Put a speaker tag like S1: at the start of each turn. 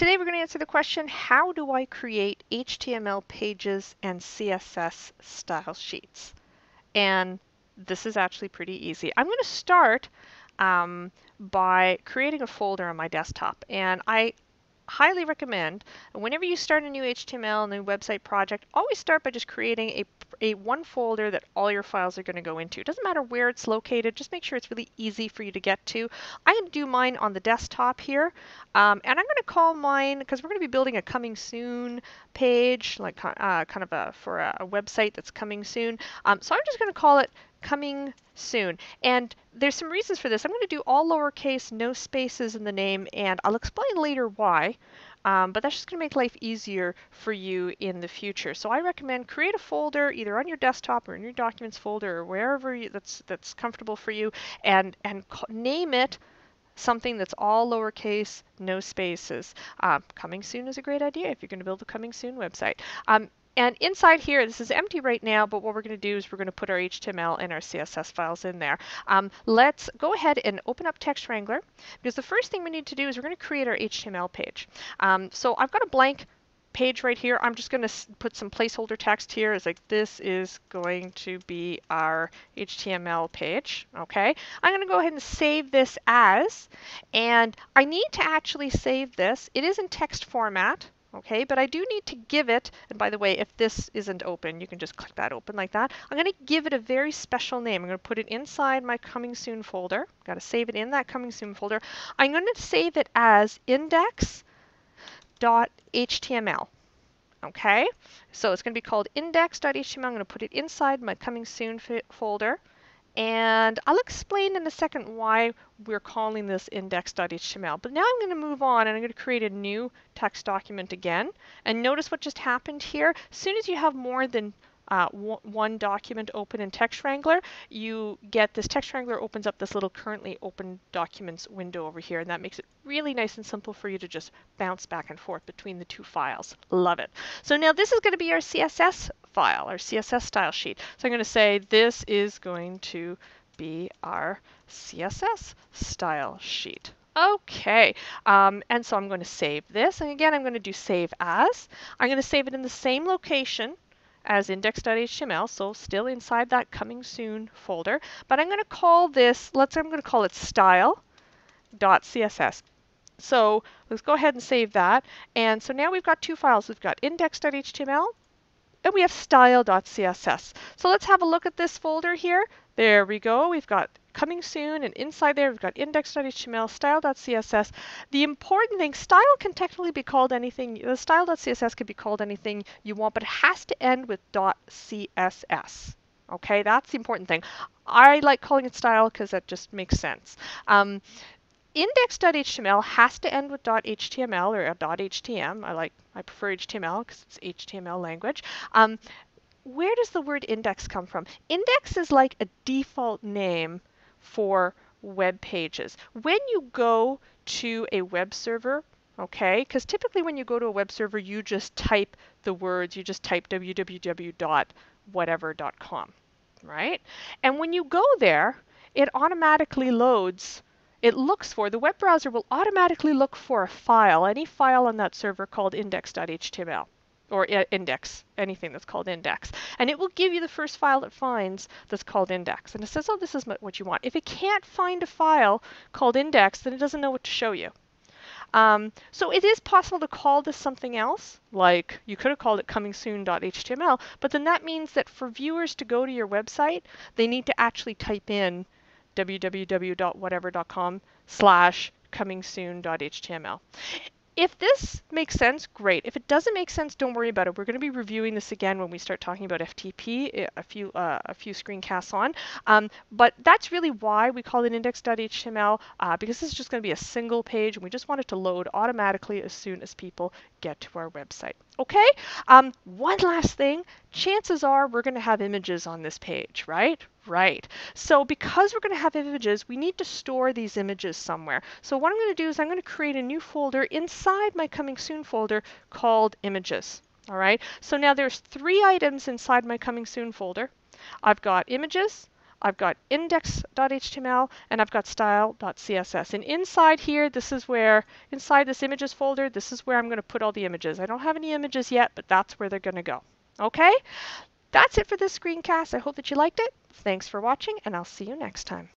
S1: Today we're going to answer the question, how do I create HTML pages and CSS style sheets? And this is actually pretty easy. I'm going to start um, by creating a folder on my desktop. And I highly recommend whenever you start a new HTML, new website project, always start by just creating a, a one folder that all your files are going to go into. It doesn't matter where it's located, just make sure it's really easy for you to get to. To do mine on the desktop here, um, and I'm going to call mine, because we're going to be building a coming soon page, like uh, kind of a, for a, a, website that's coming soon. Um, so I'm just going to call it coming soon. And there's some reasons for this. I'm going to do all lowercase, no spaces in the name, and I'll explain later why. Um, but that's just going to make life easier for you in the future. So I recommend create a folder either on your desktop or in your documents folder or wherever you, that's that's comfortable for you, and and name it something that's all lowercase, no spaces. Um, coming soon is a great idea if you're going to build a coming soon website. Um, and inside here, this is empty right now, but what we're going to do is we're going to put our HTML and our CSS files in there. Um, let's go ahead and open up TextWrangler, because the first thing we need to do is we're going to create our HTML page. Um, so I've got a blank page right here. I'm just going to put some placeholder text here. It's like this is going to be our HTML page. Okay, I'm going to go ahead and save this as, and I need to actually save this. It is in text format. Okay, but I do need to give it, and by the way, if this isn't open, you can just click that open like that. I'm going to give it a very special name. I'm going to put it inside my coming soon folder. Got to save it in that coming soon folder. I'm going to save it as index.html. Okay, so it's going to be called index.html. I'm going to put it inside my coming soon folder. And I'll explain in a second why we're calling this index.html. But now I'm going to move on and I'm going to create a new text document again. And notice what just happened here. As soon as you have more than uh, one document open in TextWrangler, you get this TextWrangler opens up this little currently open documents window over here, and that makes it really nice and simple for you to just bounce back and forth between the two files. Love it. So now this is going to be our CSS file, our CSS style sheet. So I'm going to say this is going to be our CSS style sheet. Okay, um, and so I'm going to save this. And again, I'm going to do save as. I'm going to save it in the same location as index.html, so still inside that coming soon folder. But I'm going to call this, let's I'm going to call it style.css. So let's go ahead and save that. And so now we've got two files. We've got index.html and we have style.css. So let's have a look at this folder here. There we go. We've got coming soon and inside there we've got index.html, style.css. The important thing, style can technically be called anything, the style.css can be called anything you want, but it has to end with .css. Okay, that's the important thing. I like calling it style because that just makes sense. Um, index.html has to end with .html or .htm. I like I prefer HTML because it's HTML language. Um, where does the word index come from? Index is like a default name for web pages. When you go to a web server, okay, because typically when you go to a web server, you just type the words, you just type www.whatever.com, right? And when you go there, it automatically loads it looks for, the web browser will automatically look for a file, any file on that server called index.html or index, anything that's called index. And it will give you the first file it finds that's called index. And it says, oh, this is what you want. If it can't find a file called index, then it doesn't know what to show you. Um, so it is possible to call this something else, like you could have called it comingsoon.html, but then that means that for viewers to go to your website, they need to actually type in www.whatever.com slash comingsoon.html. If this makes sense, great. If it doesn't make sense, don't worry about it. We're going to be reviewing this again when we start talking about FTP eh, a few uh, a few screencasts on. Um, but that's really why we call it index.html uh, because this is just going to be a single page and we just want it to load automatically as soon as people get to our website. Okay, um, one last thing. Chances are we're going to have images on this page, right? right. So because we're going to have images, we need to store these images somewhere. So what I'm going to do is I'm going to create a new folder inside my coming soon folder called images. All right. So now there's three items inside my coming soon folder. I've got images, I've got index.html and I've got style.css. And inside here, this is where, inside this images folder, this is where I'm going to put all the images. I don't have any images yet, but that's where they're going to go. Okay, that's it for this screencast. I hope that you liked it. Thanks for watching, and I'll see you next time.